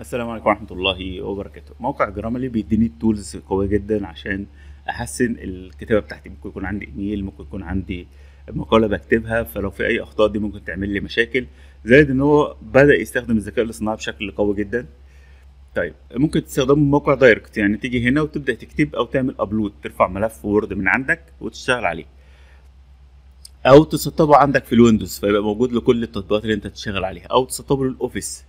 السلام عليكم ورحمة الله وبركاته. موقع Grammarly بيديني tools قوية جدا عشان أحسن الكتابة بتاعتي. ممكن يكون عندي إيميل ممكن يكون عندي مقالة بكتبها. فلو في أي أخطاء دي ممكن تعمل لي مشاكل. زائد إن هو بدأ يستخدم الذكاء الاصطناعي بشكل قوي جدا. طيب ممكن تستخدمه موقع direct. يعني تيجي هنا وتبدأ تكتب أو تعمل upload ترفع ملف Word من عندك وتشتغل عليه. أو تسطبه عندك في ال Windows. فيبقى موجود لكل التطبيقات اللي أنت تشتغل عليها. أو تسطبه لل Office.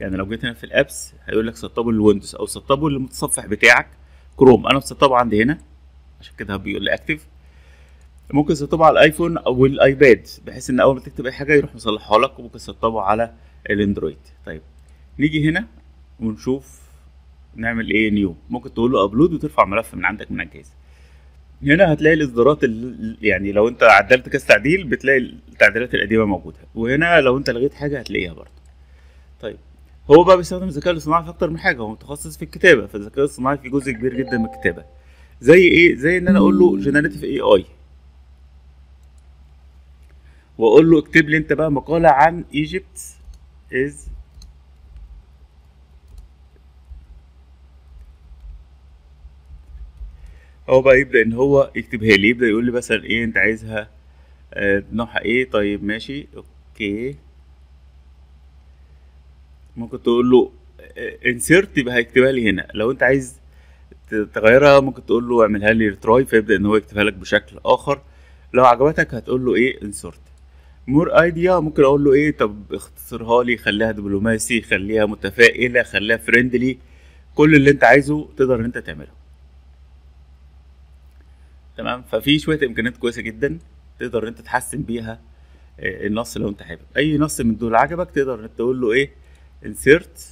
يعني لو جيت هنا في ال apps هيقول لك سطبه لل Windows أو سطبه للمتصفح بتاعك كروم. أنا مسطبه عندي هنا عشان كده بيقول لي active ممكن تسطبه على ال iPhone أو ال iPad بحيث ان اول ما تكتب اي حاجة يروح مصلحها لك وممكن تسطبه على ال Android. طيب نيجي هنا ونشوف نعمل إيه new ممكن تقول له upload وترفع ملف من عندك من الجهاز. هنا هتلاقي الاصدارات ال- يعني لو انت عدلت كذا تعديل بتلاقي التعديلات القديمة موجودة. وهنا لو انت لغيت حاجة هتلاقيها برضه. طيب هو بقى بيستخدم الذكاء الاصطناعي في أكتر من حاجة هو متخصص في الكتابة فالذكاء الاصطناعي في جزء كبير جدا من الكتابة. زي إيه؟ زي إن أنا أقول له generative AI وأقول له اكتب لي أنت بقى مقالة عن Egypt is هو بقى يبدأ إن هو يكتبها لي يبدأ يقول لي مثلا إيه أنت عايزها آه، نوعها إيه؟ طيب ماشي okay. ممكن تقول له insert يبقى هيكتبها لي هنا. لو انت عايز تغيرها ممكن تقول له اعملها لي retry فيبدأ ان هو يكتبها لك بشكل آخر. لو عجبتك هتقول له إيه؟ insert more idea ممكن أقول له إيه؟ طب اختصرها لي خليها دبلوماسي خليها متفائلة خليها friendly كل اللي انت عايزه تقدر إن انت تعمله. تمام؟ ففي شوية إمكانيات كويسة جدا تقدر إن انت تحسن بيها آه، النص لو انت حابب. أي نص من دول عجبك تقدر إن انت تقول له إيه؟ انسيرت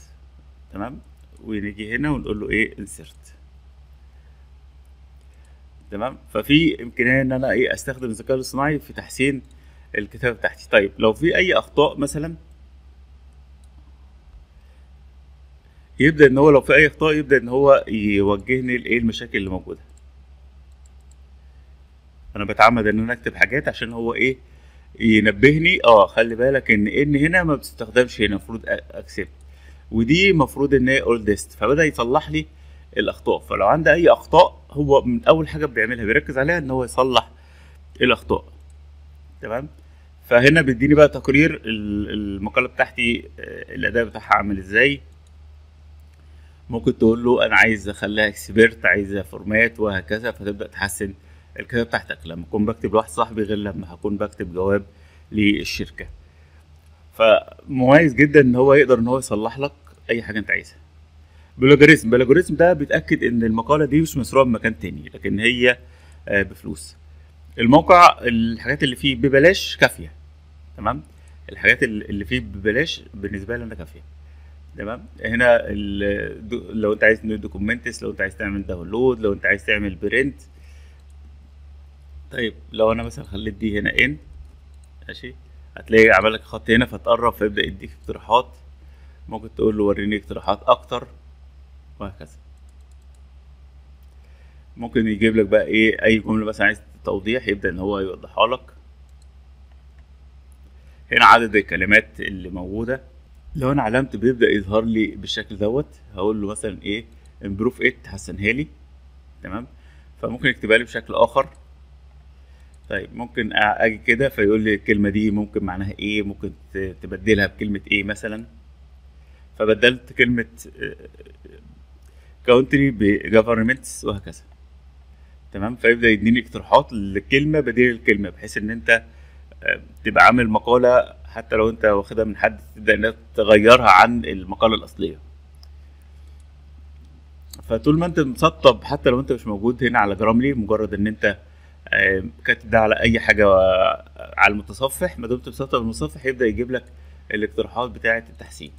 تمام؟ ونيجي هنا ونقول له إيه؟ انسيرت تمام؟ ففي امكانيه إن أنا إيه؟ أستخدم الذكاء الاصطناعي في تحسين الكتابة بتاعتي. طيب لو في أي أخطاء مثلا؟ يبدأ إن هو لو في أي أخطاء يبدأ إن هو يوجهني لإيه؟ المشاكل اللي موجودة. أنا بتعمد إن أنا أكتب حاجات عشان هو إيه؟ ينبهني. آه خلي بالك ان إن هنا ما بتستخدمش هنا المفروض اكسبت ودي المفروض إن هي اولدست فبدأ يصلح لي الأخطاء. فلو عندي أي أخطاء هو من أول حاجة بيعملها بيركز عليها إن هو يصلح الأخطاء. تمام؟ فهنا بيديني بقى تقرير ال- المقالة بتاعتي آه، الأداء بتاعها عامل إزاي. ممكن تقول له أنا عايز أخليها اكسبيرت عايزها فورمات وهكذا فتبدأ تحسن الكتابة بتاعتك. لما أكون بكتب لواحد صاحبي غير لما هكون بكتب جواب للشركة. فمميز جدا إن هو يقدر إن هو يصلح لك أي حاجة أنت عايزها. بلوجاريزم بلوجاريزم ده بيتأكد إن المقالة دي مش مسروقه من مكان تاني لكن هي آه، بفلوس. الموقع الحاجات اللي فيه ببلاش كافية. تمام؟ الحاجات اللي فيه ببلاش بالنسبة لي أنا كافية. تمام؟ هنا لو أنت عايز documents لو أنت عايز تعمل download لو أنت عايز تعمل print طيب لو أنا مثلا خليت دي هنا in ماشي؟ هتلاقي عمل لك خط هنا فتقرب فيبدأ يديك اقتراحات. ممكن تقول له وريني اقتراحات أكتر وهكذا. ممكن يجيب لك بقى إيه أي جملة مثلا عايز توضيح يبدأ إن هو يوضحها لك. هنا عدد الكلمات اللي موجودة. لو أنا علمت بيبدأ يظهر لي بالشكل دوت هقول له مثلا إيه improve it حسنها لي. تمام؟ فممكن يكتبها لي بشكل آخر. طيب ممكن أجي كده فيقول لي الكلمة دي ممكن معناها إيه ممكن تبدلها بكلمة إيه مثلا؟ فبدلت كلمة country ب governments وهكذا. تمام؟ فيبدأ يديني اقتراحات للكلمه بديل الكلمة بحيث إن أنت تبقى عامل مقالة حتى لو أنت واخدها من حد تبدأ انك تغيرها عن المقالة الأصلية. فطول ما أنت مسطب حتى لو أنت مش موجود هنا على جراملي مجرد إن أنت كاتب ده على أي حاجة على المتصفح ما دمت مسطب المتصفح يبدأ يجيب لك الاقتراحات بتاعة التحسين.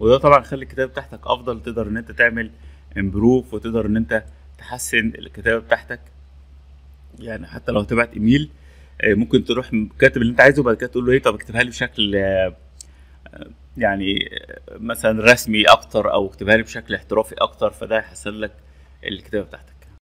وده طبعا يخلي الكتابه بتاعتك أفضل تقدر إن أنت تعمل امبروف وتقدر إن أنت تحسن الكتابة بتاعتك. يعني حتى لو تبعت إيميل آه، ممكن تروح كاتب اللي أنت عايزه وبعد كده تقول له إيه طب اكتبها لي بشكل آه، يعني آه، مثلا رسمي أكتر أو اكتبها لي بشكل احترافي أكتر فده هيحسن لك الكتابة بتاعتك.